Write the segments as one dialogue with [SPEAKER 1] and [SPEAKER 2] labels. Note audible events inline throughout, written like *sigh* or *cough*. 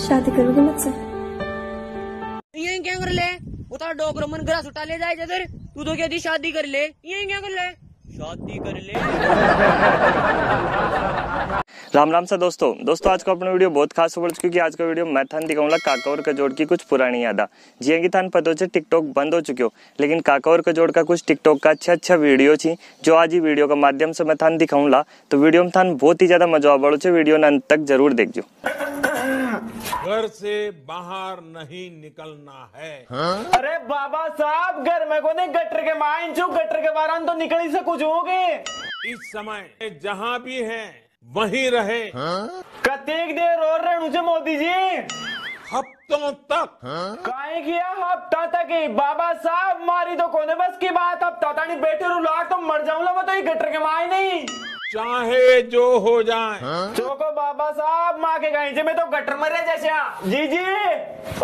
[SPEAKER 1] शादी करोगे मुझसे।
[SPEAKER 2] ये क्या कर ले? उतार डोकर मन घर सुटा ले जाए जदर तू तो कहती शादी कर ले। ये क्या कर ले। शादी कर ले।
[SPEAKER 3] राम राम सा दोस्तों। दोस्तों आज का अपना वीडियो बहुत खास हो क्योंकि आज का वीडियो मैं थान दिखाऊँगा काका और कजोड़ की कुछ पुरानी यादा। जी की थान पता हो टिकटॉक बंद हो चुके हो। लेकिन काका और कजोड़ का कुछ टिकटॉक का अच्छा अच्छा वीडियो थी जो आज ही वीडियो का माध्यम से मैं थान दिखाऊँगा। तो वीडियो में थान बहुत ही ज़्यादा मज़ा आ बढ़ो वीडियो ने अंत तक ज़रूर देखो
[SPEAKER 4] घर से बाहर नहीं निकलना है। हा?
[SPEAKER 5] अरे बाबा साहब घर में को नहीं गटर के माइन चू गटर के बाहर तो निकल ही से कुछ हो गए।
[SPEAKER 4] इस समय जहाँ भी है वहीं रहे।
[SPEAKER 5] कतेक देर और रहनु से मोदी जी?
[SPEAKER 4] हफ्तों तक।
[SPEAKER 5] काहे किया हफ़्ता तक ही बाबा साहब मारी तो कोने बस की बात हफ़्ता तानी बैठे रुला तो मर जाऊँगा मैं तो ये गटर के माई नहीं।
[SPEAKER 4] चाहे जो हो जाए।
[SPEAKER 5] चोको बाबा साहब माँ के गए में तो गटर मर रहे जैसे जी जी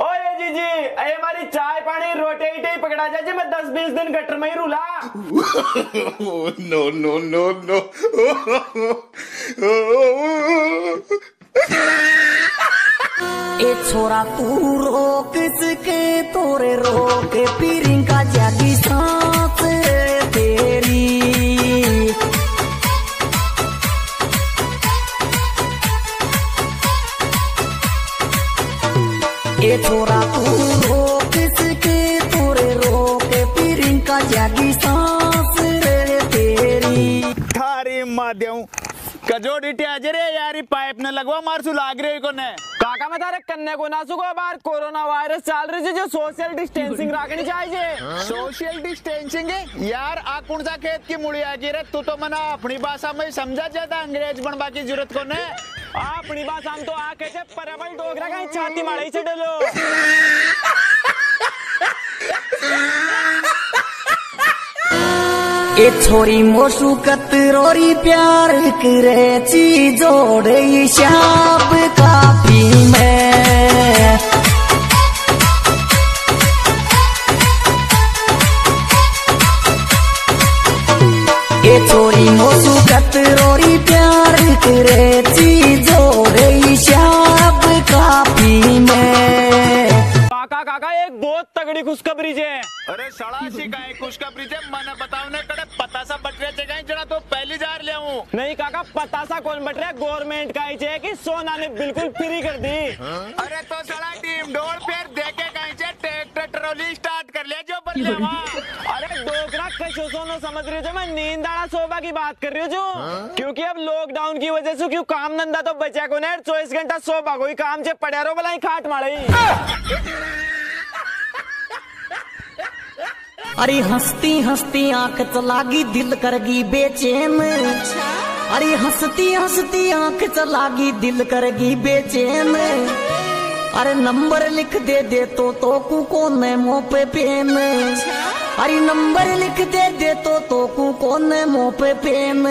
[SPEAKER 5] ओ ये जी जी अरे हमारी चाय पानी रोटी इटे पकड़ा जाए मैं दस बीस दिन गटर में ही रुला।
[SPEAKER 6] no, no, no, no.
[SPEAKER 7] ए छोरा तू रोक सके तोरे रोक पीरिंका जागी सांस ए छोरा तू रोक सके तोरे रोक पीरिंका जागी सांस तेरी।
[SPEAKER 5] थारी माध्यम कजोड़ी रे यारी पाइप ने लगवा मारसू लाग रही को ने काका मैं तारे कन्ने को ना सुको बार कोरोना वायरस चल रही जो सोशल डिस्टेंसिंग रखनी चाहिए। सोशल डिस्टेंसिंग यार आ कौन सा खेत की मुड़ी आ रे तू तो मना अपनी भाषा में समझा जाता अंग्रेज़ बनवा की ज़रूरत को ने। अपनी भाषा हम तो आ कहते परबल डोगरा का छाती मारे से डलो
[SPEAKER 7] ए छोरी मोसू कतरोरी प्यार करे ची जोड़े शाप કાપી में।
[SPEAKER 5] काका एक बहुत तगड़ी खुशखबरी है। अरे सड़ा शिकाय खुशखबरी है मैंने बताओ ने कड़े पतासा बटरे जगह जरा तो पहली जार ले आऊँ। नहीं काका पतासा कौन बट रहा गवर्नमेंट का ही है कि सोना ने बिल्कुल फ्री कर दी। अरे तो सड़ा टीम डोल फिर देखे कहीं से ट्रैक्टर ट्रॉली स्टार्ट कर लिया जो बदले अरे डोकरा कैसे सोनो समझ रहे हो जो? मैं नींद आड़ा सोबा की बात कर रही हूँ जो। क्योंकि अब लॉकडाउन की वजह से क्यों काम धंधा तो बचा को नहीं? चौबीस घंटा सोबा कोई काम से पड़े रहो भला ही खाट मारे।
[SPEAKER 7] अरे हंसती हंसती आँख चलागी दिल करगी बेचैन। अरे हंसती हंसती आँख चलागी दिल करगी बेचैन। अरे नंबर लिख दे दे तो तो कु कौन मुँह पे पेन। अरे नंबर लिख दे दे तो तो कु कौन मुँह पे पेन।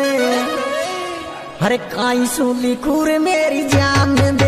[SPEAKER 7] अरे काई सु लिखू रे मेरी जान दे।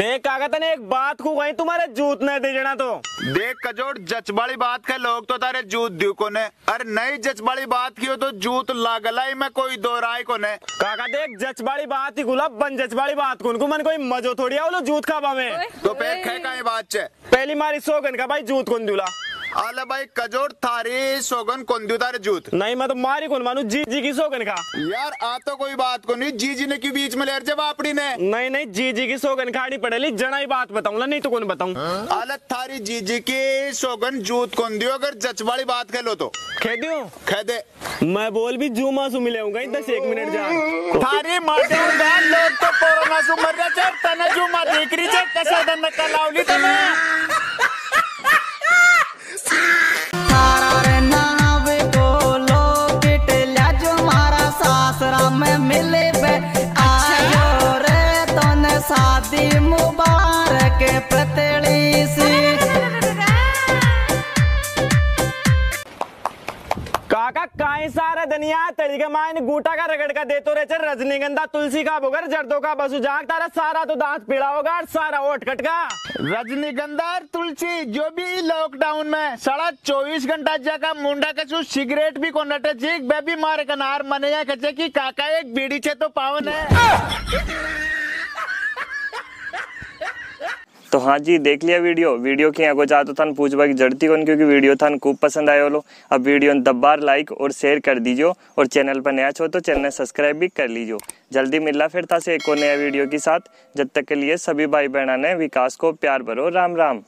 [SPEAKER 5] देख कागत ने एक बात को कहीं तुम्हारे जूत नहीं देना तो। देख कजोड़ जचबाड़ी बात के लोग तो तारे जूत दियो को ने अरे नई जचबाड़ी बात की हो तो जूत लागलाई में कोई दो राय को ने काका देख जचबाड़ी बात ही गुलाब बन जच जचबाड़ी बात को मन कोई मजो थोड़ी आओ जूत खाबा में। तो फिर खे का बात छे? पहली मारी सोगन का भाई जूत कौन दूला? अले भाई कजोर थारी सोगन कौन दू तारे जूत। नहीं मैं तो मारी कौन मानू? जी जी की सोगन का यार आ तो कोई बात को नहीं जी जी ने क्यों बीच में ले जब आपड़ी ने? नहीं नहीं जी जी की सोगन खानी पड़ेली जना ही बात बताऊँगा नहीं तो कौन बताऊँ? अले थारी जी जी की सोगन जूत कौन दियो अगर जचवाड़ी बात खेलो तो। खे दियो दे मैं बोल भी जूमा सु मिले हूँ दस एक मिनट जा। थारी माटे लोग तो कोरोना सु मर रहे तने जूमा देख रही छे कैसा दन कलावली तने। काका काई सारा दिन धनिया तड़ी के मायन गूटा का रगड़ का देतो रहे चल रजनीगंधा तुलसी का बोगर जर्दो का बसु जाग तारा सारा तो दांत पीड़ा होगा और सारा ओट कटका
[SPEAKER 8] रजनीगंधा और तुलसी जो भी लॉकडाउन में साढ़ा चौबीस घंटा जगह मुंडा कछु सिगरेट भी को नटे चीक बेबी मारे कनार मने कचे की काका एक बीड़ी छे तो पावन है। *laughs* *laughs*
[SPEAKER 3] तो हाँ जी, देख लिया वीडियो। वीडियो की आगो चाहतो थान पूछ की जड़ती कौन, क्योंकि वीडियो थान खूब पसंद आयो लो। अब वीडियो दब्बार लाइक और शेयर कर दीजिए और चैनल पर नया छो तो चैनल सब्सक्राइब भी कर लीजिए जल्दी मिलना फिर था से एक और नया वीडियो के साथ। जब तक के लिए सभी भाई बहना ने विकास को प्यार भरो राम राम